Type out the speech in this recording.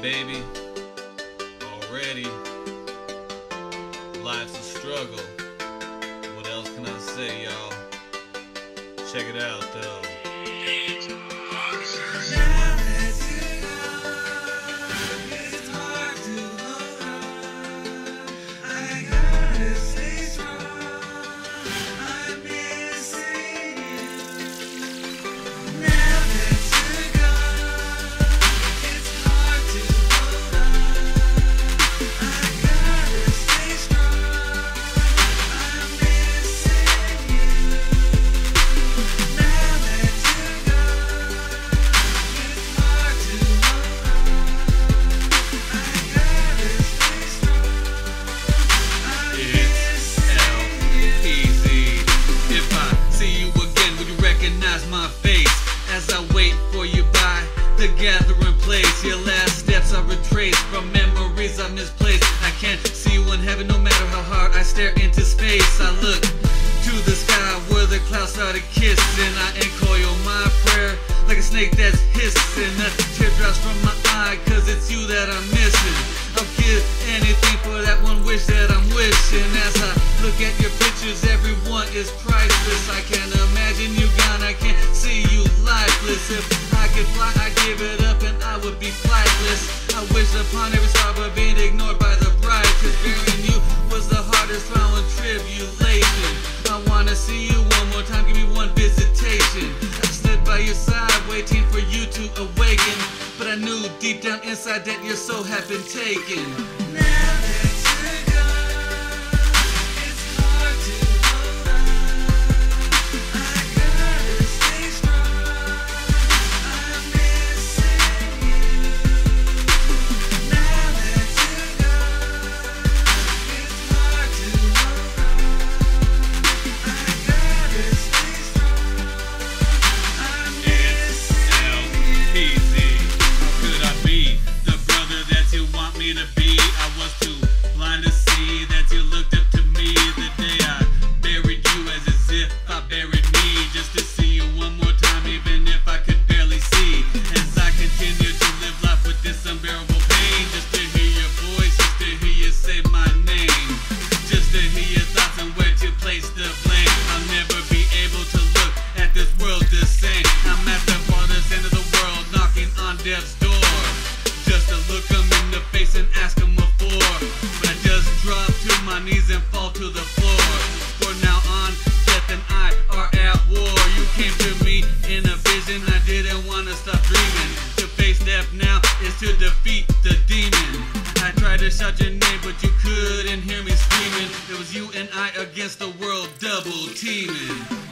baby. Already. Life's a struggle. What else can I say, y'all? Check it out, though. Started kissing. I encoil my prayer like a snake that's hissing. The teardrops from my eye, cause it's you that I'm missing. I'll give anything for that one wish that I'm wishing. As I look at your pictures, everyone is priceless. I can't imagine you gone, I can't see you lifeless. If I could fly, I'd give it up and I would be flightless. I wish I stood by your side, waiting for you to awaken. But I knew deep down inside that your soul had been taken. To be? I was too blind to see To shout your name, but you couldn't hear me screaming. It was you and I against the world, double teaming.